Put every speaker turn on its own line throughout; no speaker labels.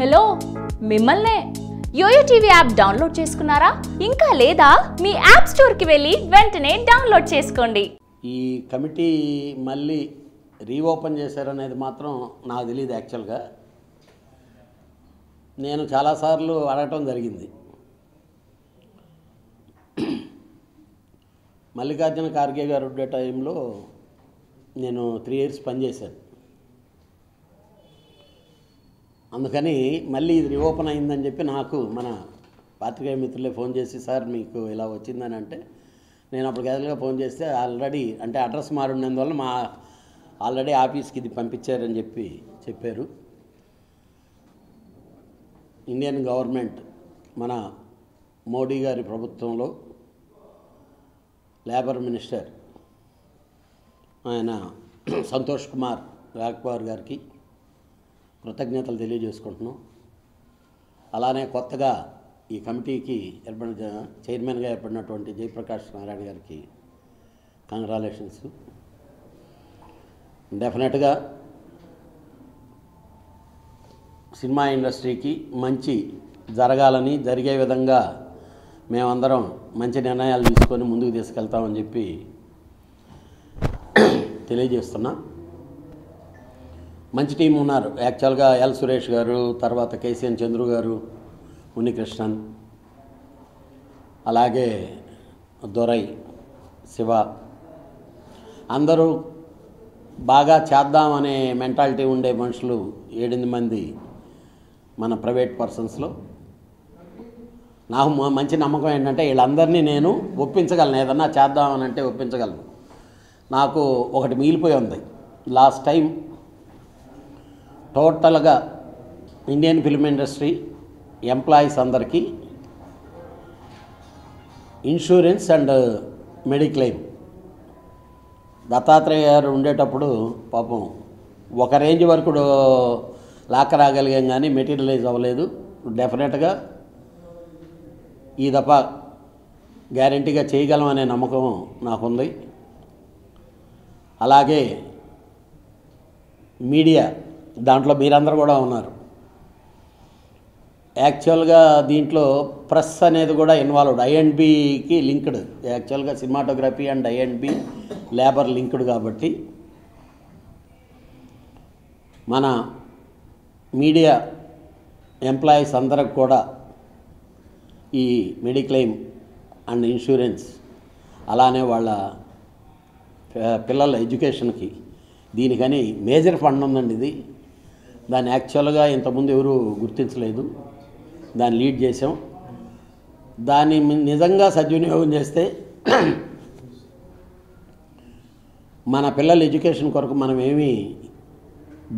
Hello మిమ్మల్నే. Yo-yo TV app download చేసుకున్నారా? ఇంకా లేదా? మీ యాప్ స్టోర్కి వెళ్ళి వెంటనే డౌన్లోడ్ చేసుకోండి.
ఈ కమిటీ మళ్ళీ రీఓపెన్ చేశారనేది మాత్రం నాకు తెలియదు యాక్చువల్గా. నేను చాలాసార్లు అడగటం జరిగింది. మల్లికార్జున ఖార్గే గారు ఉండే టైంలో నేను త్రీ ఇయర్స్ పనిచేశాను. అందుకని మళ్ళీ ఇది రీఓపెన్ అయిందని చెప్పి నాకు మన పాత్రికేయ మిత్రులే ఫోన్ చేసి సార్ మీకు ఇలా వచ్చిందని అంటే నేను అప్పుడు గదిగా ఫోన్ చేస్తే ఆల్రెడీ అంటే అడ్రస్ మారున్నందువల్ల మా ఆల్రెడీ ఆఫీస్కి ఇది పంపించారని చెప్పి చెప్పారు. ఇండియన్ గవర్నమెంట్ మన మోడీ గారి ప్రభుత్వంలో లేబర్ మినిస్టర్ ఆయన సంతోష్ కుమార్ రాక్వార్ గారికి కృతజ్ఞతలు తెలియజేసుకుంటున్నాం. అలానే కొత్తగా ఈ కమిటీకి ఏర్పడిన చైర్మన్గా ఏర్పడినటువంటి జయప్రకాష్ నారాయణ గారికి కంగ్రాలేషన్స్ డెఫినెట్గా సినిమా ఇండస్ట్రీకి మంచి జరగాలని జరిగే విధంగా మేమందరం మంచి నిర్ణయాలు తీసుకొని ముందుకు తీసుకెళ్తామని చెప్పి తెలియజేస్తున్నా. మంచి టీం ఉన్నారు. యాక్చువల్గా ఎల్ సురేష్ గారు తర్వాత కేసీఎన్ చంద్రు గారు ఉన్నికృష్ణన్ అలాగే దొరై శివ. అందరూ బాగా చేద్దామనే మెంటాలిటీ ఉండే మనుషులు ఏడెనిమిది మంది మన ప్రైవేట్ పర్సన్స్లో. నాకు మంచి నమ్మకం ఏంటంటే వీళ్ళందరినీ నేను ఒప్పించగలను. ఏదన్నా చేద్దామని అంటే ఒప్పించగలను. నాకు ఒకటి మిగిలిపోయి ఉంది. లాస్ట్ టైం టోటల్గా ఇండియన్ ఫిల్మ్ ఇండస్ట్రీ ఎంప్లాయీస్ అందరికీ insurance and mediclaim. Dattatreya garu ఉండేటప్పుడు పాపం ఒక రేంజ్ వరకు లాక్ రాగలిగాం కానీ మెటీరియలైజ్ అవ్వలేదు. డెఫినెట్గా ఈ దఫా గ్యారంటీగా చేయగలం అనే నమ్మకం నాకుంది. అలాగే మీడియా దాంట్లో మీరందరూ కూడా ఉన్నారు. యాక్చువల్గా దీంట్లో ప్రెస్ అనేది కూడా ఇన్వాల్వ్డ్ ఐఎండ్బికి లింక్డ్. యాక్చువల్గా cinematography and I and B labour linked కాబట్టి మన మీడియా ఎంప్లాయీస్ అందరికి కూడా ఈ మెడిక్లెయిమ్ అండ్ ఇన్సూరెన్స్ అలానే వాళ్ళ పిల్లల ఎడ్యుకేషన్కి దీనికని మేజర్ ఫండ్ ఉందండి ఇది. దాన్ని యాక్చువల్గా ఇంతకుముందు ఎవరు గుర్తించలేదు. దాన్ని లీడ్ చేసాం దాన్ని నిజంగా సద్వినియోగం చేస్తే మన పిల్లల ఎడ్యుకేషన్ కొరకు మనం ఏమీ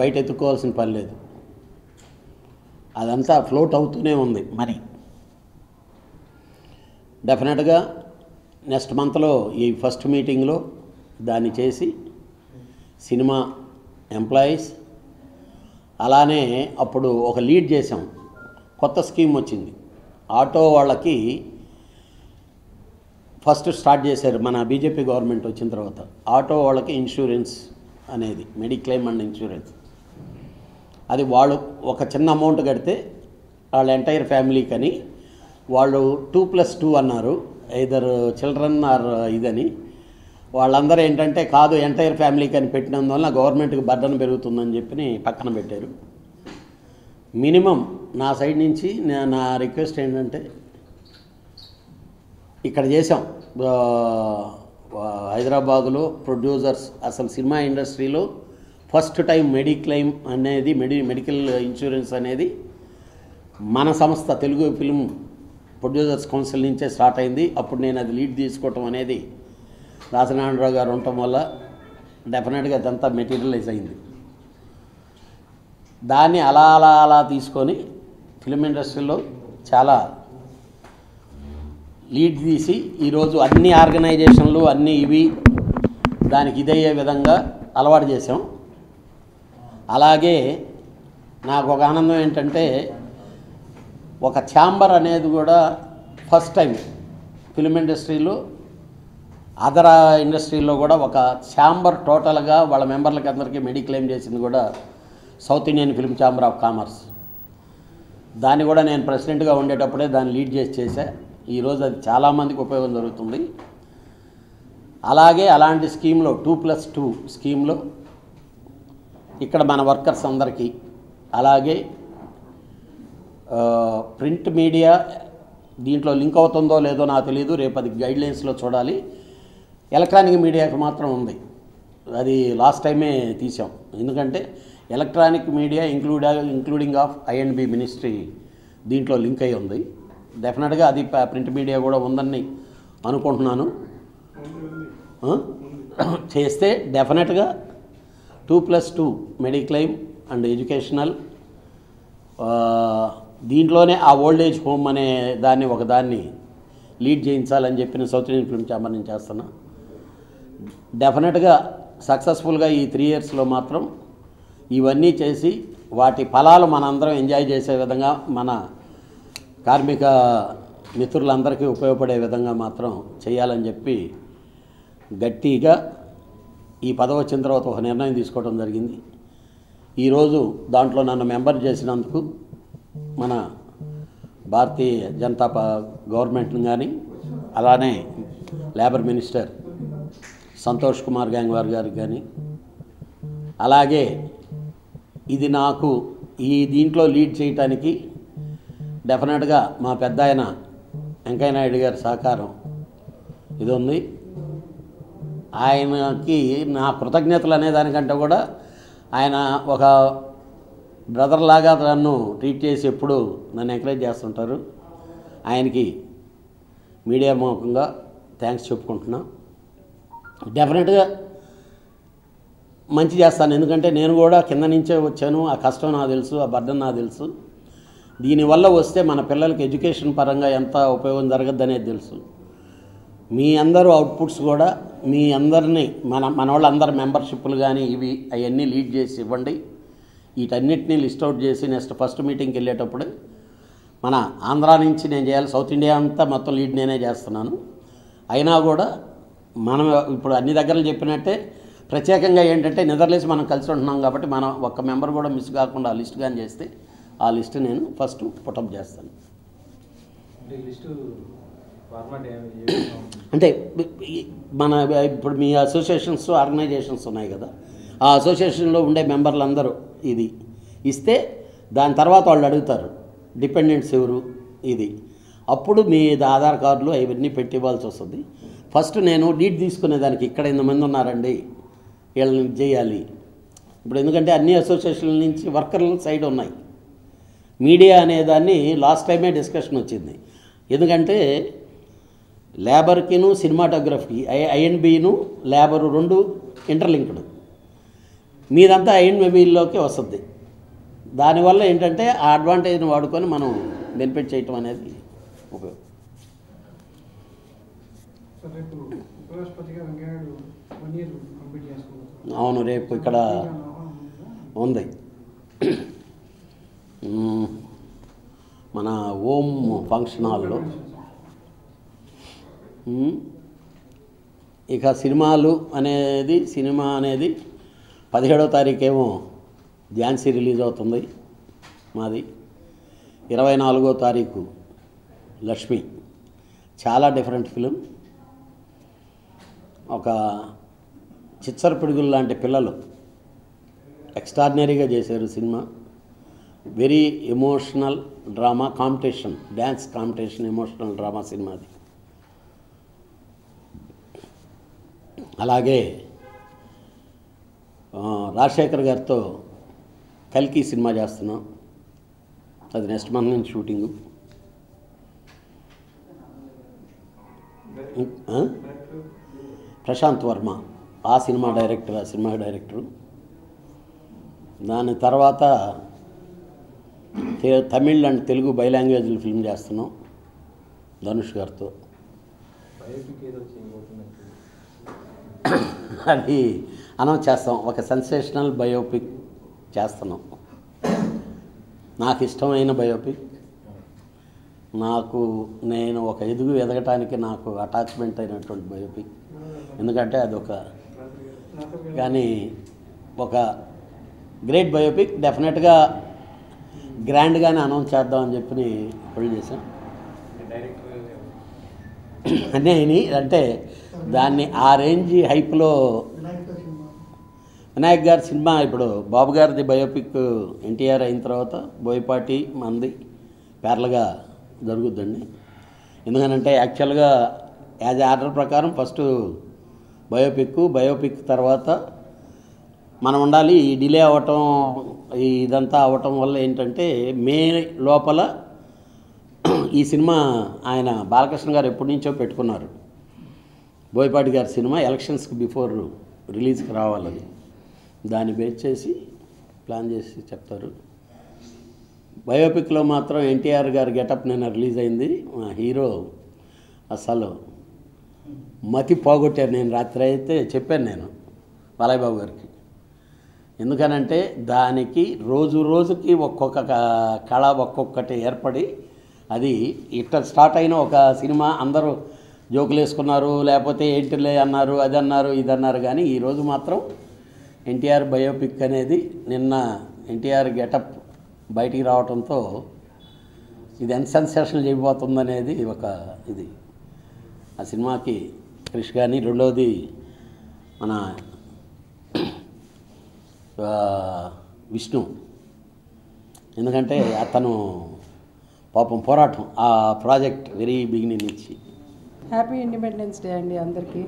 బయట ఎత్తుకోవాల్సిన పని లేదు. అదంతా ఫ్లోట్ అవుతూనే ఉంది మనీ డెఫినెట్గా నెక్స్ట్ మంత్లో ఈ ఫస్ట్ మీటింగ్లో దాన్ని చేసి సినిమా ఎంప్లాయీస్ అలానే అప్పుడు ఒక లీడ్ చేసాం కొత్త స్కీమ్ వచ్చింది. ఆటో వాళ్ళకి ఫస్ట్ స్టార్ట్ చేశారు మన బీజేపీ గవర్నమెంట్ వచ్చిన తర్వాత. ఆటో వాళ్ళకి ఇన్సూరెన్స్ అనేది మెడిక్లెయిమ్ అండ్ ఇన్సూరెన్స్. అది వాళ్ళు ఒక చిన్న అమౌంట్ కడితే వాళ్ళ ఎంటైర్ ఫ్యామిలీకి అని వాళ్ళు టూ ప్లస్ టూ అన్నారు. ఐదర్ చిల్డ్రన్ ఆర్ ఇదని. వాళ్ళందరూ ఏంటంటే కాదు ఎంటైర్ ఫ్యామిలీకి అని పెట్టినందువల్ల గవర్నమెంట్కి బర్డన్ పెరుగుతుందని చెప్పి పక్కన పెట్టారు. మినిమం నా సైడ్ నుంచి నా- నా రిక్వెస్ట్ ఏంటంటే ఇక్కడ చేసాం హైదరాబాదులో ప్రొడ్యూసర్స్ అసలు సినిమా ఇండస్ట్రీలో ఫస్ట్ టైం మెడిక్లెయిమ్ అనేది మెడి మెడికల్ ఇన్సూరెన్స్ అనేది మన సంస్థ తెలుగు ఫిల్మ్ ప్రొడ్యూసర్స్ కౌన్సిల్ నుంచే స్టార్ట్ అయింది. అప్పుడు నేను అది లీడ్ తీసుకోవటం అనేది రాసనారాయణరావు గారు ఉండటం వల్ల డెఫినెట్గా అదంతా మెటీరియలైజ్ అయింది. దాన్ని అలా అలా అలా తీసుకొని ఫిలిం ఇండస్ట్రీలో చాలా లీడ్ తీసి ఈరోజు అన్ని ఆర్గనైజేషన్లు అన్నీ ఇవి దానికి ఇదయ్యే విధంగా అలవాటు చేసాం అలాగే నాకు ఒక ఆనందం ఏంటంటే ఒక ఛాంబర్ అనేది కూడా ఫస్ట్ టైం ఫిలిం ఇండస్ట్రీలో అదర్ ఇండస్ట్రీలో కూడా ఒక ఛాంబర్ టోటల్గా వాళ్ళ మెంబర్లకి అందరికీ మెడిక్లెయిమ్ చేసింది కూడా South Indian film chamber of commerce. దాన్ని కూడా నేను ప్రెసిడెంట్గా ఉండేటప్పుడే దాన్ని లీడ్ చేసి చేశా ఈరోజు అది చాలామందికి ఉపయోగం జరుగుతుంది. అలాగే అలాంటి స్కీమ్లో టూ ప్లస్ టూ స్కీమ్లో ఇక్కడ మన వర్కర్స్ అందరికీ అలాగే ప్రింట్ మీడియా దీంట్లో లింక్ అవుతుందో లేదో నాకు తెలియదు రేపు అది గైడ్లైన్స్లో చూడాలి. ఎలక్ట్రానిక్ మీడియాకి మాత్రం ఉంది. అది లాస్ట్ టైమే తీసాం. ఎందుకంటే electronic media include including of I and B ministry దీంట్లో లింక్ అయి ఉంది. డెఫినెట్గా అది ప్రింట్ మీడియా కూడా ఉందని అనుకుంటున్నాను. చేస్తే డెఫినెట్గా two plus two mediclaim and educational దీంట్లోనే ఆ ఓల్డ్ ఏజ్ హోమ్ అనే దాన్ని ఒకదాన్ని లీడ్ చేయించాలని చెప్పిన సౌత్ ఇండియన్ ఫిల్మ్ ఛాంబర్ నేను చేస్తున్నా. డెఫినెట్గా సక్సెస్ఫుల్గా ఈ త్రీ ఇయర్స్లో మాత్రం ఇవన్నీ చేసి వాటి ఫలాలు మనందరం ఎంజాయ్ చేసే విధంగా మన కార్మిక మిత్రులందరికీ ఉపయోగపడే విధంగా మాత్రం చేయాలని చెప్పి గట్టిగా ఈ పదవి వచ్చిన తర్వాత ఒక నిర్ణయం తీసుకోవడం జరిగింది. ఈరోజు దాంట్లో నన్ను మెంబర్ చేసినందుకు మన భారతీయ జనతా గవర్నమెంట్ని కానీ అలానే లేబర్ మినిస్టర్ సంతోష్ కుమార్ గంగ్వార్ గారికి కానీ. అలాగే ఇది నాకు ఈ దీంట్లో లీడ్ చేయటానికి డెఫినెట్గా మా పెద్ద ఆయన వెంకయ్య నాయుడు గారి సహకారం ఇది ఉంది ఆయనకి నా కృతజ్ఞతలు అనే దానికంటే కూడా ఆయన ఒక బ్రదర్ లాగా నన్ను ట్రీట్ చేసి ఎప్పుడు నన్ను ఎంకరేజ్ చేస్తుంటారు. ఆయనకి మీడియా ముఖంగా థ్యాంక్స్ చెప్పుకుంటున్నాం. డెఫినెట్గా మంచి చేస్తాను. ఎందుకంటే నేను కూడా కింద నుంచే వచ్చాను. ఆ కష్టం నాకు తెలుసు ఆ బర్డన్ నాకు తెలుసు. దీనివల్ల వస్తే మన పిల్లలకి ఎడ్యుకేషన్ పరంగా ఎంత ఉపయోగం జరగద్దనేది తెలుసు. మీ అందరూ అవుట్పుట్స్ కూడా మీ అందరినీ మన మన వాళ్ళందరి మెంబర్షిప్లు కానీ ఇవి అవన్నీ లీడ్ చేసి ఇవ్వండి. వీటన్నిటిని లిస్ట్ అవుట్ చేసి నెక్స్ట్ ఫస్ట్ మీటింగ్కి వెళ్ళేటప్పుడు మన ఆంధ్ర నుంచి నేను చేయాలి సౌత్ ఇండియా అంతా మొత్తం లీడ్ నేనే చేస్తున్నాను. అయినా కూడా మనం ఇప్పుడు అన్ని దగ్గరలు చెప్పినట్టే ప్రత్యేకంగా ఏంటంటే నిద్రలేసి మనం కలిసి ఉంటున్నాం కాబట్టి మనం ఒక్క మెంబర్ కూడా మిస్ కాకుండా ఆ లిస్ట్ కానీ చేస్తే ఆ లిస్ట్ నేను ఫస్ట్ పుటప్ చేస్తాను.
అంటే
మన ఇప్పుడు మీ అసోసియేషన్స్ ఆర్గనైజేషన్స్ ఉన్నాయి కదా. ఆ అసోసియేషన్లో ఉండే మెంబర్లు అందరూ ఇది. ఇస్తే దాని తర్వాత వాళ్ళు అడుగుతారు డిపెండెంట్స్ ఎవరు? ఇది. అప్పుడు మీ ఆధార్ కార్డులు అవన్నీ పెట్టి ఇవ్వాల్సి వస్తుంది. ఫస్ట్ నేను లీడ్ తీసుకునేదానికి ఇక్కడ ఇంతమంది ఉన్నారండి. వీళ్ళని చేయాలి. ఇప్పుడు ఎందుకంటే అన్ని అసోసియేషన్ల నుంచి వర్కర్ల సైడ్ ఉన్నాయి. మీడియా అనేదాన్ని లాస్ట్ టైమే డిస్కషన్ వచ్చింది. ఎందుకంటే లేబర్కిను సినిమాటోగ్రఫీ ఐఎన్బిను లేబరు రెండు ఇంటర్లింక్డ్. మీదంతా ఐఎన్బిలోకి వస్తుంది. దానివల్ల ఏంటంటే ఆ అడ్వాంటేజ్ని వాడుకొని మనం బెనిఫిట్ చేయటం అనేది ఉపయోగం
సార్ రేపు ఉపరాష్ట్రపతిగా వెంకయ్యనాయుడు వన్ ఇయర్ కంప్లీట్ చేసుకుంటారు
అవును రేపు ఇక్కడ ఉంది. మన ఓం ఫంక్షన్ హాల్లో. ఇక సినిమాలు అనేది సినిమా అనేది పదిహేడవ తారీఖేమో ఝాన్సీ రిలీజ్ అవుతుంది మాది. ఇరవై నాలుగో తారీఖు లక్ష్మి. చాలా డిఫరెంట్ ఫిలిం. ఒక చిచ్చర పిడుగులు లాంటి పిల్లలు ఎక్స్ట్రాడినరీగా చేశారు cinema. Very emotional drama competition dance competition emotional drama cinema అది. అలాగే రాజశేఖర్ గారితో కల్కి సినిమా చేస్తున్నాం. అది నెక్స్ట్ మంత్ నుంచి షూటింగు? ప్రశాంత్ వర్మ ఆ సినిమా డైరెక్టర్ ఆ సినిమా డైరెక్టరు. దాని తర్వాత తమిళ్ అండ్ తెలుగు బై లాంగ్వేజ్లు ఫిల్మ్ చేస్తున్నాం ధనుష్ గారితో. అది అనౌన్స్ చేస్తాం ఒక సెన్సేషనల్ బయోపిక్ చేస్తున్నాం. నాకు ఇష్టమైన బయోపిక్. నాకు నేను ఒక ఎదుగు ఎదగటానికి నాకు అటాచ్మెంట్ అయినటువంటి బయోపిక్. ఎందుకంటే అదొక కానీ ఒక గ్రేట్ బయోపిక్. డెఫినెట్గా గ్రాండ్గానే అనౌన్స్ చేద్దామని చెప్పి హోల్డ్ చేశాం. అన్నీ అయినాయి అంటే దాన్ని ఆ రేంజ్ హైప్లో
వినాయక్
గారి సినిమా ఇప్పుడు బాబు గారిది బయోపిక్ ఎన్టీఆర్ అయిన తర్వాత బోయపాటి మంది పేర్లగా జరుగుద్దండి. ఎందుకనంటే యాక్చువల్గా యాజ్ ఆర్డర్ ప్రకారం ఫస్ట్ బయోపిక్ బయోపిక్ తర్వాత మనం ఉండాలి ఈ డిలే అవ్వటం ఇదంతా అవ్వటం వల్ల ఏంటంటే మే లోపల ఈ సినిమా ఆయన బాలకృష్ణ గారు ఎప్పటి నుంచో పెట్టుకున్నారు. బోయపాటి గారి సినిమా ఎలక్షన్స్కి బిఫోర్ రిలీజ్కి రావాలని దాన్ని బేస్ చేసి ప్లాన్ చేసి చెప్తారు. బయోపిక్లో మాత్రం ఎన్టీఆర్ గారి గెటప్ నిన్న రిలీజ్ అయింది. మా హీరో అసలు మతి పోగొట్టాను నేను రాత్రి అయితే చెప్పాను నేను బాలయ్యబాబు గారికి. ఎందుకనంటే దానికి రోజు రోజుకి ఒక్కొక్క కళ ఒక్కొక్కటి ఏర్పడి అది ఇట్ట స్టార్ట్ అయిన ఒక సినిమా అందరూ జోకులు వేసుకున్నారు లేకపోతే ఏంటిలే అన్నారు అది అన్నారు ఇది అన్నారు కానీ ఈరోజు మాత్రం ఎన్టీఆర్ బయోపిక్ అనేది నిన్న ఎన్టీఆర్ గెటప్ బయటికి రావడంతో ఇది ఎంత సెన్సేషన్ చేయబోతుందనేది ఒక ఇది. ఆ సినిమాకి క్రిష్ కానీ రెండవది మన విష్ణు. ఎందుకంటే అతను పాపం పోరాటం ఆ ప్రాజెక్ట్ వెరీ బిగినింగ్ నుంచి.
హ్యాపీ ఇండిపెండెన్స్ డే అండి అందరికీ.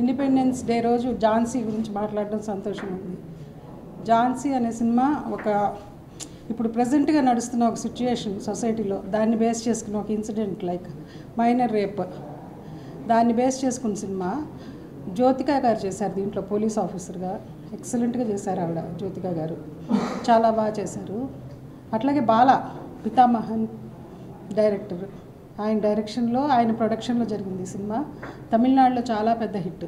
ఇండిపెండెన్స్ డే రోజు ఝాన్సీ గురించి మాట్లాడడం సంతోషం ఉంది. ఝాన్సీ అనే సినిమా ఒక ఇప్పుడు ప్రజెంట్గా నడుస్తున్న ఒక సిచ్యుయేషన్ సొసైటీలో. దాన్ని బేస్ చేసుకున్న ఒక ఇన్సిడెంట్ లైక్ మైనర్ రేప్. దాన్ని బేస్ చేసుకున్న సినిమా జ్యోతిక గారు చేశారు దీంట్లో పోలీస్ ఆఫీసర్గా. ఎక్సలెంట్గా చేశారు ఆవిడ జ్యోతిక గారు. చాలా బాగా చేశారు. అట్లాగే బాల పితామహన్ డైరెక్టర్. ఆయన డైరెక్షన్లో ఆయన ప్రొడక్షన్లో జరిగింది ఈ సినిమా. తమిళనాడులో చాలా పెద్ద హిట్.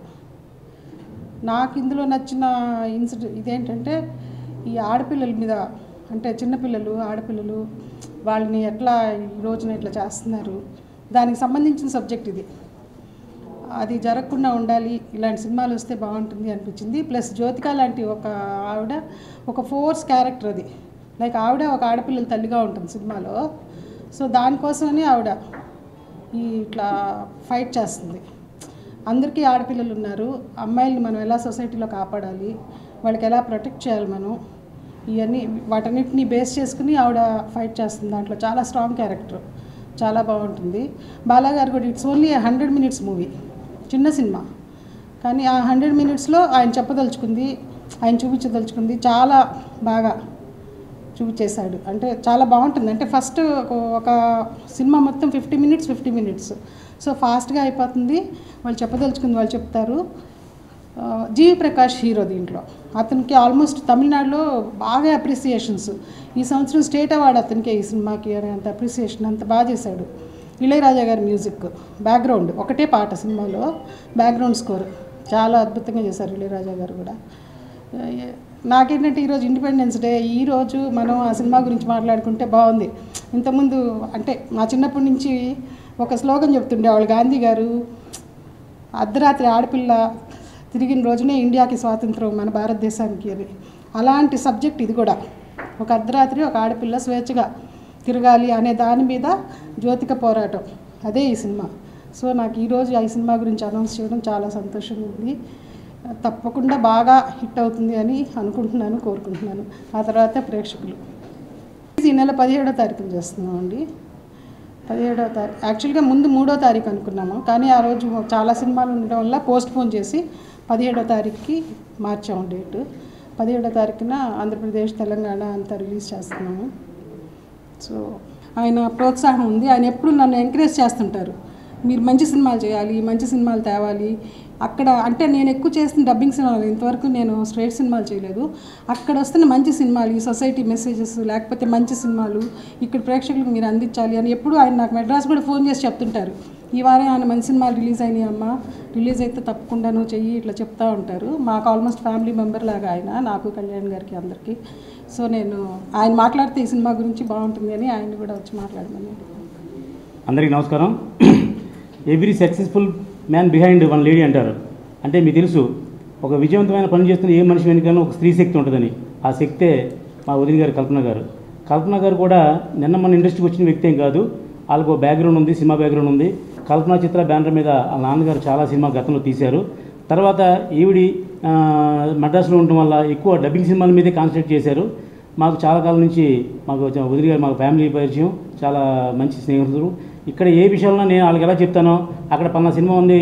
నాకు ఇందులో నచ్చిన ఇన్సిడెంట్ ఇదేంటంటే ఈ ఆడపిల్లల మీద అంటే చిన్నపిల్లలు ఆడపిల్లలు వాళ్ళని ఎట్లా ఈ రోజున ఇట్లా చేస్తున్నారు? దానికి సంబంధించిన సబ్జెక్ట్ ఇది. అది జరగకుండా ఉండాలి ఇలాంటి సినిమాలు వస్తే బాగుంటుంది అనిపించింది. ప్లస్ జ్యోతిక లాంటి ఒక ఆవిడ ఒక ఫోర్స్ క్యారెక్టర్ అది. లైక్ ఆవిడ ఒక ఆడపిల్లల తల్లిగా ఉంటుంది సినిమాలో. సో దానికోసమని ఆవిడ ఈ ఇట్లా ఫైట్ చేస్తుంది. అందరికీ ఆడపిల్లలు ఉన్నారు. అమ్మాయిల్ని మనం ఎలా సొసైటీలో కాపాడాలి వాళ్ళకి ఎలా ప్రొటెక్ట్ చేయాలి మనం ఇవన్నీ వాటన్నిటిని బేస్ చేసుకుని ఆవిడ ఫైట్ చేస్తుంది. దాంట్లో చాలా స్ట్రాంగ్ క్యారెక్టర్. చాలా బాగుంటుంది. బాలాగారు కూడా it's only hundred minutes movie. చిన్న సినిమా. కానీ ఆ హండ్రెడ్ మినిట్స్లో ఆయన చెప్పదలుచుకుంది ఆయన చూపించదలుచుకుంది చాలా బాగా చూపించేశాడు. అంటే చాలా బాగుంటుంది. అంటే ఫస్ట్ ఒక సినిమా మొత్తం fifty minutes fifty minutes. So ఫాస్ట్గా అయిపోతుంది. వాళ్ళు చెప్పదలుచుకుంది వాళ్ళు చెప్తారు. జీవి ప్రకాష్ హీరో దీంట్లో. అతనికి ఆల్మోస్ట్ తమిళనాడులో బాగా అప్రిసియేషన్స్. ఈ సంవత్సరం స్టేట్ అవార్డు అతనికి ఈ సినిమాకి అనే అంత అప్రిసియేషన్ అంత బాగా చేశాడు. ఇళయరాజా గారి మ్యూజిక్ బ్యాక్గ్రౌండ్ ఒకటే పాట సినిమాలో బ్యాక్గ్రౌండ్ స్కోర్. చాలా అద్భుతంగా చేశారు ఇళయరాజా గారు కూడా. నాకేంటంటే ఈరోజు ఇండిపెండెన్స్ డే ఈరోజు మనం ఆ సినిమా గురించి మాట్లాడుకుంటే బాగుంది. ఇంతకుముందు అంటే మా చిన్నప్పటి నుంచి ఒక స్లోగన్ చెప్తుండేవాళ్ళు గాంధీ గారు అర్ధరాత్రి ఆడపిల్ల తిరిగిన రోజునే ఇండియాకి స్వాతంత్రం మన భారతదేశానికి అని. అలాంటి సబ్జెక్ట్ ఇది కూడా. ఒక అర్ధరాత్రి ఒక ఆడపిల్ల స్వేచ్ఛగా తిరగాలి అనే దాని మీద జ్యోతిక పోరాటం. అదే ఈ సినిమా. సో నాకు ఈరోజు ఈ సినిమా గురించి అనౌన్స్ చేయడం చాలా సంతోషంగా ఉంది. తప్పకుండా బాగా హిట్ అవుతుంది అని అనుకుంటున్నాను కోరుకుంటున్నాను. ఆ తర్వాత ప్రేక్షకులు. ఈ నెల పదిహేడో తారీఖున చేస్తున్నామండి. పదిహేడవ తారీఖు యాక్చువల్గా ముందు మూడో తారీఖు అనుకున్నాము. కానీ ఆ రోజు చాలా సినిమాలు ఉండడం వల్ల పోస్ట్ పోన్ చేసి పదిహేడో తారీఖుకి మార్చాము డేటు. పదిహేడో తారీఖున ఆంధ్రప్రదేశ్ తెలంగాణ అంతా రిలీజ్ చేస్తున్నాము. సో ఆయన ప్రోత్సాహం ఉంది. ఆయన ఎప్పుడు నన్ను ఎంకరేజ్ చేస్తుంటారు. మీరు మంచి సినిమాలు చేయాలి మంచి సినిమాలు తేవాలి. అక్కడ అంటే నేను ఎక్కువ చేసిన డబ్బింగ్ సినిమాలు ఇంతవరకు నేను స్ట్రేట్ సినిమాలు చేయలేదు. అక్కడ వస్తున్న మంచి సినిమాలు ఈ సొసైటీ మెసేజెస్ లేకపోతే మంచి సినిమాలు ఇక్కడ ప్రేక్షకులకు మీరు అందించాలి అని ఎప్పుడు ఆయన నాకు మెడ్రాస్ కూడా ఫోన్ చేసి చెప్తుంటారు. ఈ వారం ఆయన మంచి సినిమాలు రిలీజ్ అయినాయి అమ్మ. రిలీజ్ అయితే తప్పకుండా నువ్వు చెయ్యి ఇట్లా చెప్తూ ఉంటారు. మాకు ఆల్మోస్ట్ ఫ్యామిలీ మెంబర్ లాగా ఆయన నాకు కళ్యాణ్ గారికి అందరికీ. సో నేను ఆయన మాట్లాడితే ఈ సినిమా గురించి బాగుంటుంది అని ఆయన కూడా వచ్చి మాట్లాడమని.
అందరికీ నమస్కారం. Every successful man behind one lady అంటారు. అంటే మీకు తెలుసు ఒక విజయవంతమైన పని చేస్తున్న ఏ మనిషి వెనుకనో ఒక స్త్రీ శక్తి ఉంటుందని. ఆ శక్తే మా వదిన గారు కల్పన గారు. కల్పన గారు కూడా నిన్న మన ఇండస్ట్రీకి వచ్చిన వ్యక్తి ఏం కాదు. వాళ్ళకు బ్యాక్గ్రౌండ్ ఉంది సినిమా బ్యాక్గ్రౌండ్ ఉంది. కల్పన చిత్ర బ్యానర్ మీద వాళ్ళ నాన్నగారు చాలా సినిమా గతంలో తీశారు. తర్వాత ఈవిడి మద్రాసులో ఉండటం వల్ల ఎక్కువ డబ్బింగ్ సినిమాల మీదే కాన్సన్ట్రేట్ చేశారు. మాకు చాలా కాలం నుంచి మాకు వదిలి గారు మాకు ఫ్యామిలీ పరిచయం చాలా మంచి స్నేహితులు. ఇక్కడ ఏ విషయంలో నేను వాళ్ళకి ఎలా చెప్తానో అక్కడ పలానా సినిమా ఉంది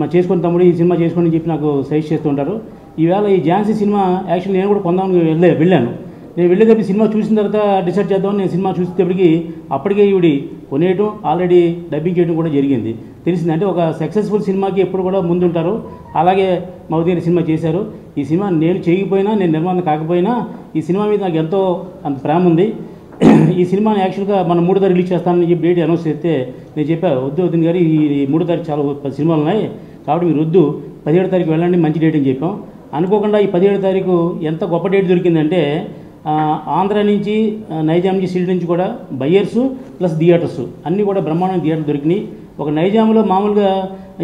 మా చేసుకుని తమ్ముడు ఈ సినిమా చేసుకోండి అని చెప్పి నాకు సజెస్ట్ చేస్తుంటారు ఈవేళ ఈ ఝాన్సీ సినిమా యాక్చువల్లీ నేను కూడా కొందామని వెళ్ళే వెళ్ళాను. నేను వెళ్ళేటప్పుడు సినిమా చూసిన తర్వాత డిసైడ్ చేద్దామని నేను సినిమా చూసేటప్పటికి అప్పటికే ఈవిడి కొనేయటం ఆల్రెడీ డబ్బింగ్ చేయడం కూడా జరిగింది. తెలిసింది అంటే ఒక సక్సెస్ఫుల్ సినిమాకి ఎప్పుడు కూడా ముందుంటారు. అలాగే మౌదీన సినిమా చేశారు. ఈ సినిమా నేను చేయకపోయినా నేను నిర్మాణం కాకపోయినా ఈ సినిమా మీద నాకు ఎంతో అంత ప్రేమ ఉంది. ఈ సినిమాని యాక్చువల్గా మనం మూడో రిలీజ్ చేస్తానని చెప్పి డేట్ అనౌన్స్ చేస్తే నేను చెప్పా వద్దు వద్దు గారు ఈ మూడో తారీఖు చాలా పది సినిమాలు ఉన్నాయి. కాబట్టి మీరు వద్దు పదిహేడు తారీఖు వెళ్ళండి మంచి డేట్ అని చెప్పాం. అనుకోకుండా ఈ పదిహేడు తారీఖు ఎంత గొప్ప డేట్ దొరికిందంటే ఆంధ్ర నుంచి నైజాం నుంచి సిల్డ్ నుంచి కూడా బయ్యర్స్ ప్లస్ థియేటర్స్. అన్నీ కూడా బ్రహ్మాండమైన థియేటర్ దొరికినాయి. ఒక నైజాంలో మామూలుగా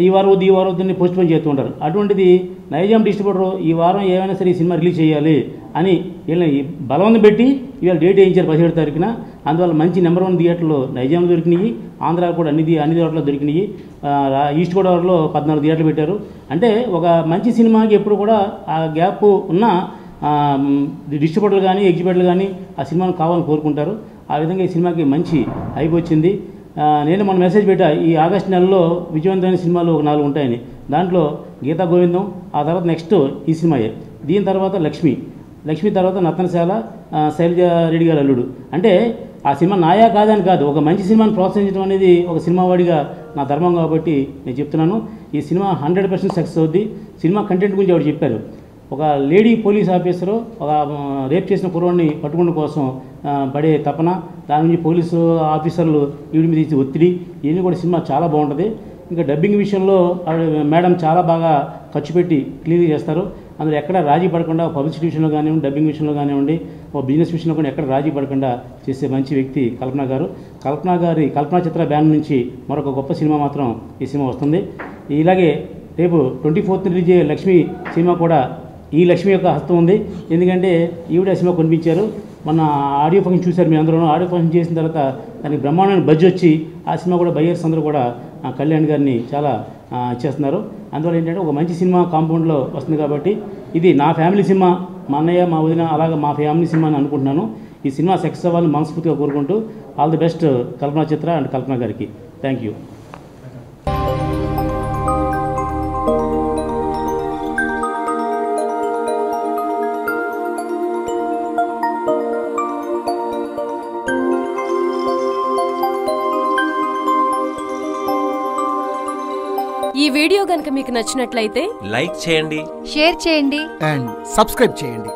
ఈ వారం వద్దు ఈ వారం వద్దని పోస్ట్ పోన్ చేస్తూ ఉంటారు. అటువంటిది నైజాం డిస్ట్రిబ్యూటర్ ఈ వారం ఏమైనా సరే ఈ సినిమా రిలీజ్ చేయాలి అని వీళ్ళని బలవంతం పెట్టి ఇవాళ డేట్ వేయించారు పదిహేడు తారీఖున. అందువల్ల మంచి నెంబర్ వన్ థియేటర్లో నైజాం దొరికినాయి. ఆంధ్ర కూడా అన్ని అన్ని థియేటర్లో దొరికినాయి. ఈస్ట్ గోదావరిలో పద్నాలుగు థియేటర్లు పెట్టారు. అంటే ఒక మంచి సినిమాకి ఎప్పుడు కూడా ఆ గ్యాప్ ఉన్న డిస్ట్రిబ్యూటర్లు కానీ ఎగ్జిబ్యూటర్లు కానీ ఆ సినిమాను కావాలని కోరుకుంటారు. ఆ విధంగా ఈ సినిమాకి మంచి హైప్ వచ్చింది. నేను మన మెసేజ్ పెట్టా ఈ ఆగస్ట్ నెలలో విజయవంతమైన సినిమాలు ఒక నాలుగు ఉంటాయని. దాంట్లో గీతా గోవిందం ఆ తర్వాత నెక్స్ట్ ఈ సినిమాయే. దీని తర్వాత లక్ష్మి. లక్ష్మి తర్వాత నతనశాల శైలజ రెడ్డి గారు అల్లుడు. అంటే ఆ సినిమా నాయా కాదని కాదు ఒక మంచి సినిమాని ప్రోత్సహించడం అనేది ఒక సినిమా వాడిగా నా ధర్మం కాబట్టి నేను చెప్తున్నాను. ఈ సినిమా హండ్రెడ్ పర్సెంట్ సక్సెస్ అవుద్ది. సినిమా కంటెంట్ గురించి ఎవరు చెప్పారు. ఒక లేడీ పోలీస్ ఆఫీసరు ఒక రేప్ చేసిన కుర్రాడిని పట్టుకుని కోసం పడే తపన దాని నుంచి పోలీసు ఆఫీసర్లు వీడి మీద ఇచ్చే ఒత్తిడి ఇవన్నీ కూడా సినిమా చాలా బాగుంటుంది. ఇంకా డబ్బింగ్ విషయంలో ఆవిడ మేడం చాలా బాగా ఖర్చు పెట్టి క్లియర్ చేస్తారు. అందులో ఎక్కడ రాజీ పడకుండా పబ్లిసిటీ విషయంలో కానివ్వండి డబ్బింగ్ విషయంలో కానివ్వండి ఒక బిజినెస్ విషయంలో కూడా ఎక్కడ రాజీ పడకుండా చేసే మంచి వ్యక్తి కల్పన గారు. కల్పన గారి కల్పన చిత్ర బ్యాన్ నుంచి మరొక గొప్ప సినిమా మాత్రం ఈ సినిమా వస్తుంది. ఇలాగే రేపు ట్వంటీ ఫోర్త్ రిలీజ్ అయ్యే లక్ష్మి సినిమా కూడా ఈ లక్ష్మి యొక్క హస్తం ఉంది. ఎందుకంటే ఈవిడ సినిమా కొనిపించారు. మన ఆడియో ఫంక్షన్ చూశారు మీ అందరూ. ఆడియో ఫంక్షన్ చేసిన తర్వాత దానికి బ్రహ్మాండమైన బజ్ వచ్చి ఆ సినిమా కూడా బయ్యర్స్ అందరూ కూడా కళ్యాణ్ గారిని చాలా చేస్తున్నారు. ఇచ్చేస్తున్నారు అందువల్ల ఏంటంటే ఒక మంచి సినిమా కాంపౌండ్లో వస్తుంది కాబట్టి ఇది నా ఫ్యామిలీ సినిమా. మా అన్నయ్య మా వదిన అలాగే మా ఫ్యామిలీ సినిమా అని అనుకుంటున్నాను. ఈ సినిమా సక్సెస్ అవ్వాలని మనస్ఫూర్తిగా కోరుకుంటూ all the best Kalpana Chitra and Kalpana గారికి. Thank you.
మీకు నచ్చినట్లయితే
లైక్ చేయండి.
షేర్ చేయండి.
అండ్ సబ్స్క్రైబ్ చేయండి.